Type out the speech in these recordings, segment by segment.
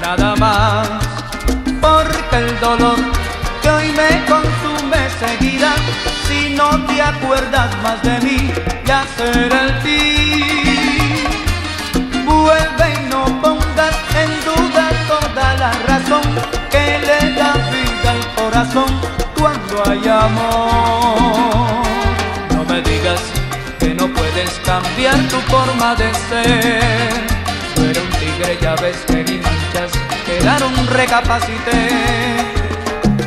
nada más. Porque el dolor que hoy me consume seguirá si no te acuerdas más de mí, ya será el fin. Vuelve y no pongas en duda toda la razón que le da vida al corazón cuando hay amor. No me digas que no puedes cambiar tu forma de ser. Ya ves que ni manchas quedaron recapacité.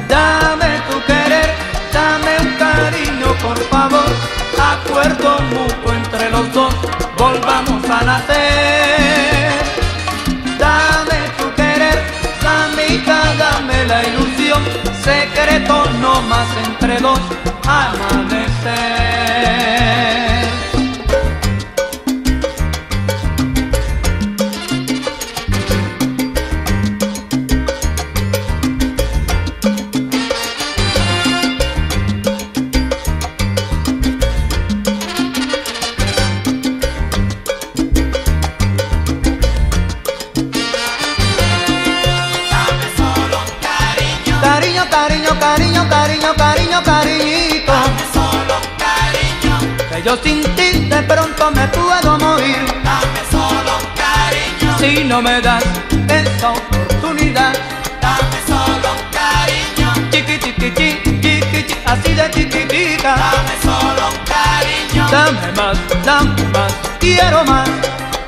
Dame tu querer, dame un cariño, por favor. Acuerdo mutuo entre los dos, volvamos a nacer. Dame tu querer, dame hija, dame la ilusión. Secreto no más entre dos, amanecer. Cariño, Cariño, cariño, cariño, cariño, cariñito. dame solo cariño, Que yo sin ti de pronto me puedo morir. dame solo cariño, Si no me das esa oportunidad. dame solo cariño, Chiqui, chiqui, chiqui, chiqui, chiqui, así de chiquitica. dame solo cariño, Dame más, dame más, quiero más.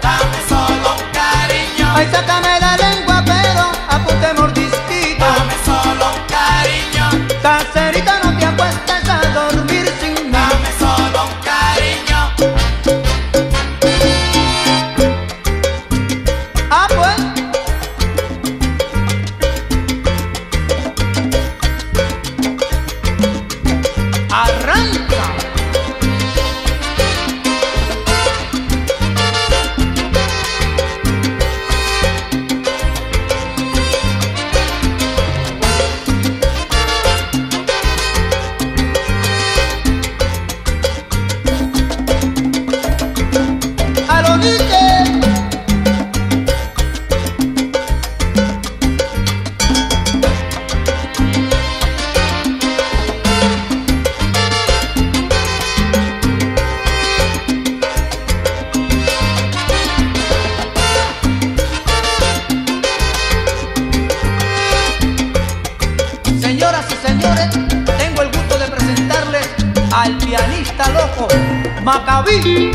dame solo cariño, Ay, sácame Señoras y señores, tengo el gusto de presentarles al pianista loco, Macabí.